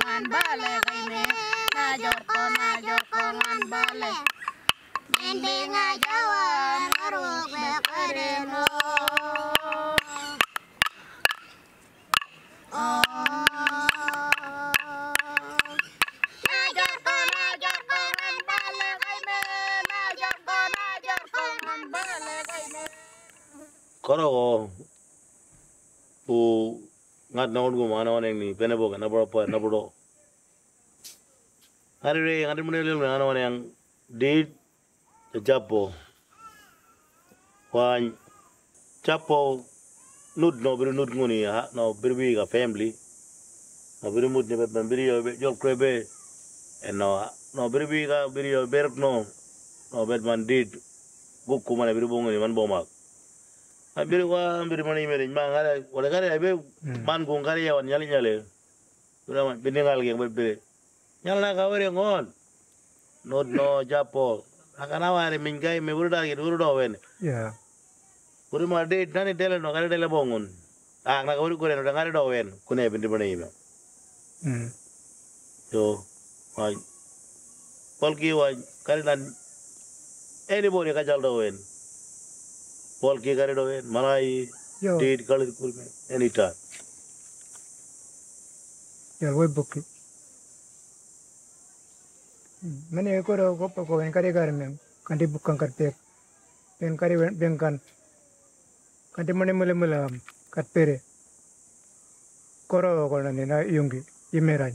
ngan bale kai me na jor ko na jor ko ngan bale Bindi nga jawan maruk be kareno oh. Na jor ngát nấu cũng mà nấu anh này bên này bố cái nó bơ bơ nó bơ đồ hari re ngát mình lên nó anh anh đi chapo quan chapo nút nó bên nút ngoni ha nó bên bi cả family. Nó bên mút nhà bên bên ở bên chỗ quê bên nó nó bên bi cả bên ở bên nó nó bên mình đi bốc cũng mà bên bông người mình bông mặc Abiri wa ambiri mani meri ma ngare wala ngare abe man ko ngare yawan nyali nyale. Ura man biningal ge berbere. Nyal na ka wore ngon. No no japo. Akana ware mingai me burda ge urdo wen. Yeah. Uri ma de nani tele no ngare tele bongun. Ah na ka uri kore no ngare do wen kune bindi mani me. Mm. Yo. Wa Polki wa kare nan anybody ka jal do wen. Paul ke kare dove, Malai Yo. di Khalid Kurme, any time. Your web book. मैंने एक और गोप को वेंकरे mem, kandi bukan बुक कंकर पे वेंकरे kan, kandi मने mule mule am, पे pere. koro ko na nina yung imeran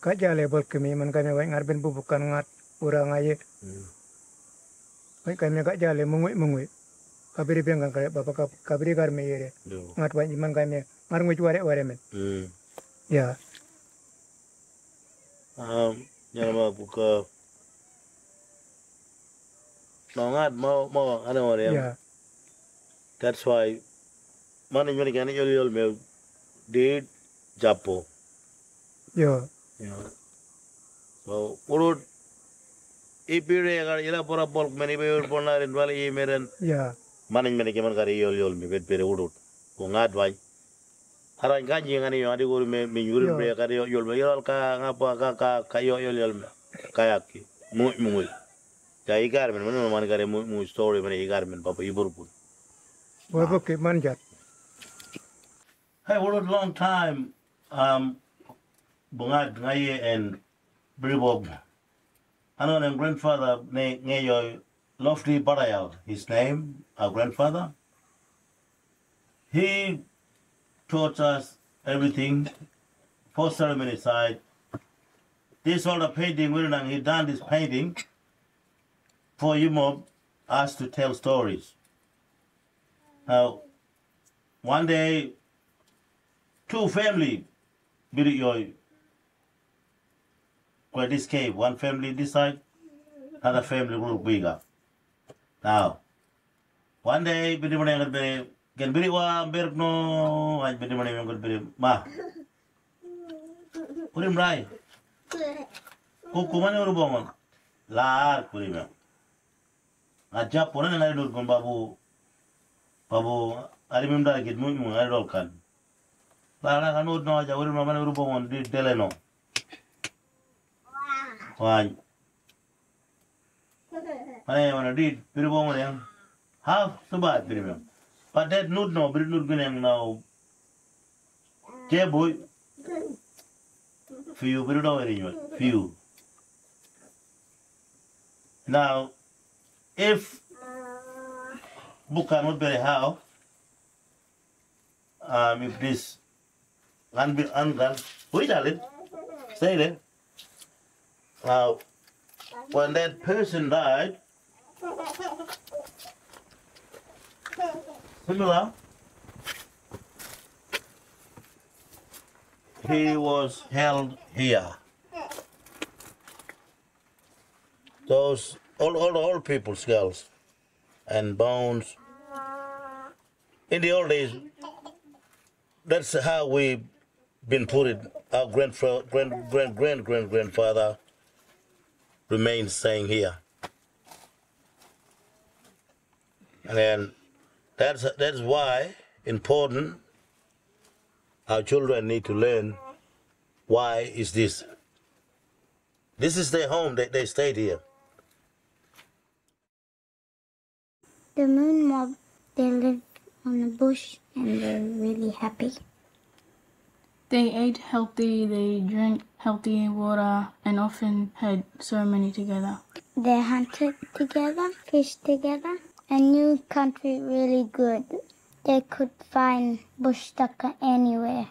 ka jale bol kami man kami wai ngar ben bubukan ngat urang aye hmm. wai kami ka jale mungui mungui kabiri pe kare bapak kabiri kar me yere ngat wa iman kame ngar ngwe ware ware me mm. ya. Um nyana ma buka. No ngat ma mo ana ware ya. That's why man nyuri gani yol yol me did japo. Ya ya. So urut ibire agar ila pora bulk meni be ur pona ren wale i meren. Ya mani mani keman kari yol yol me bet pere urut ko ngat wai haran kanji ngani yo adi guru me me yur Yo. be kari yol be yol ka ngapa ka ka ka yo yol yol me kayaki mu mu ja igar men men man kare mu mu story men igar men papa ibur pun Boy bukki manjat. Hey, what a long time. Um, bungat ngaye and Bribob. Ano ng grandfather ne ngayo Lofty Bardayal, his name, our grandfather. He taught us everything for ceremony side. This all the painting, we he done this painting for you mob us to tell stories. Now, one day two family build your where this one family this side other family little bigger Tahu, one day, beri mana yang beri. Kan beri wa berg no. Ay, beri mana yang beri, kadbiri. Ma. Kulim rai. Kukuman yang rubongon. Lar, kulim yung. aja po na nang aridol kung babu. Babu, arimim dala git mo yung aridol kan. Lara kanod no aja, kulim mana yung rubongon. Di dele no. Wah. Mana mana di biru bongon yang half sebat biru yang. But that nud no nud yang now. Je boy. Few eri nyot. Few. Now, if bukan would be how, um, if this unbe ungun, wait a little, stay there. Now, when that person died, similar, he was held here. Those all all all people's skulls and bones. In the old days, that's how we been put it. Our grandfather, grand grand grand grand grandfather remains staying here, and then that's that's why important. Our children need to learn Why is this? This is their home. They, they stayed here. The moon mob, they live on the bush and they're really happy. They ate healthy, they drank healthy water, and often had ceremony together. They hunted together, fished together, and knew country really good. They could find bush tucker anywhere.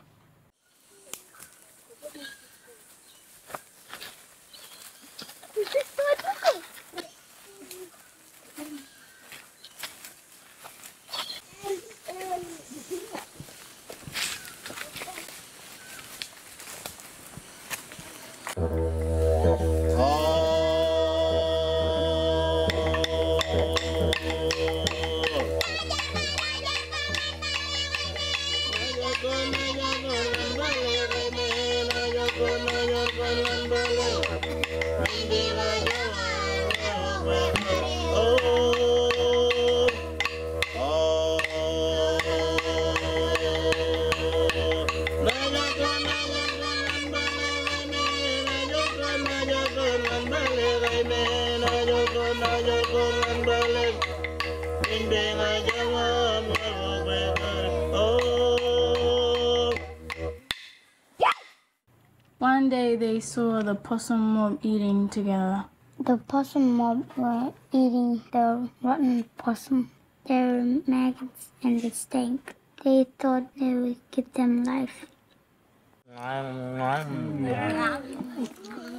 Day they saw the possum mob eating together. The possum mob were eating the rotten possum. There were maggots and they stank. They thought they would give them life.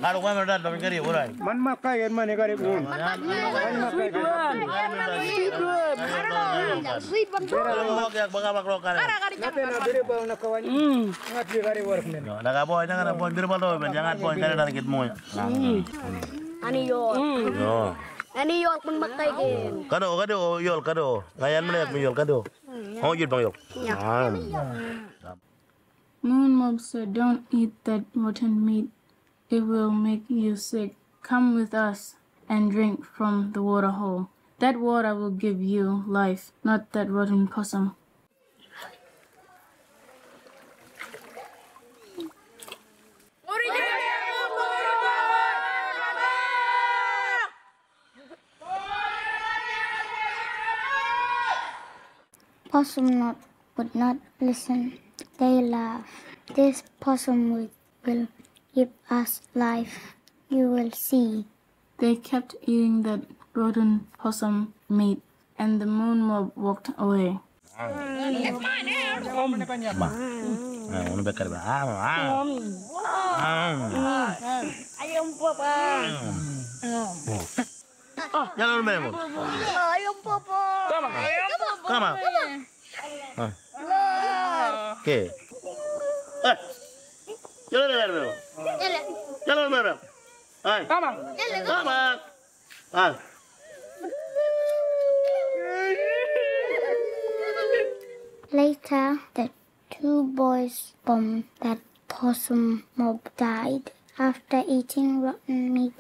Tapi mau Moon mom said, don't eat that rotten meat. It will make you sick. Come with us and drink from the water hole. That water will give you life, not that rotten possum. Possum not would not listen. They laugh. This possum will, give us life. You will see. They kept eating that rotten possum meat, and the moon mob walked away. Onu bekar ba. Ayam papa. Jangan lu memo. Ayam papa. Kama. Oke. Eh. Jangan lu memo. Jangan lu memo. Hai. Kama. Kama. Later, the two boys from that possum mob died after eating rotten meat.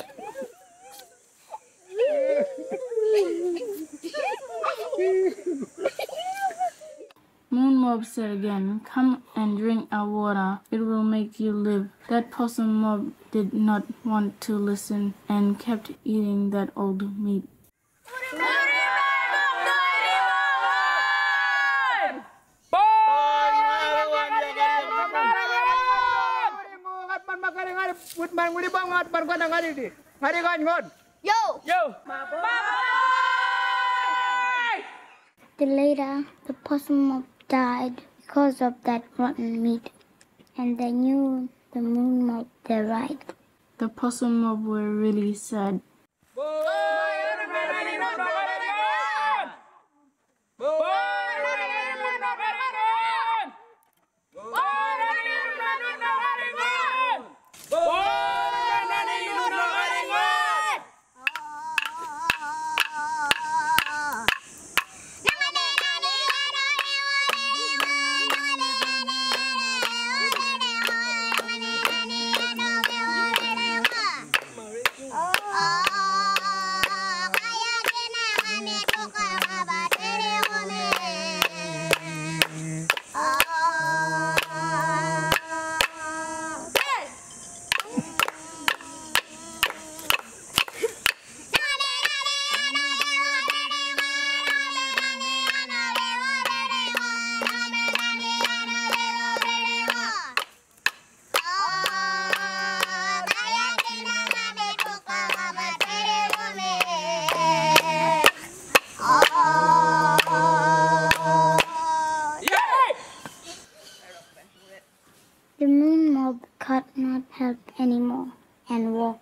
Moon said again, Come and drink our water. It will make you live. That possum mob did not want to listen and kept eating that old meat. ban makare ngari put ban ngudi bang ngat ban kona ngari di ngari kan ngon Yo. yo Then later, the possum mob died because of that rotten meat, and they knew the moon mob they're right. The possum mob were really sad. Help anymore and walked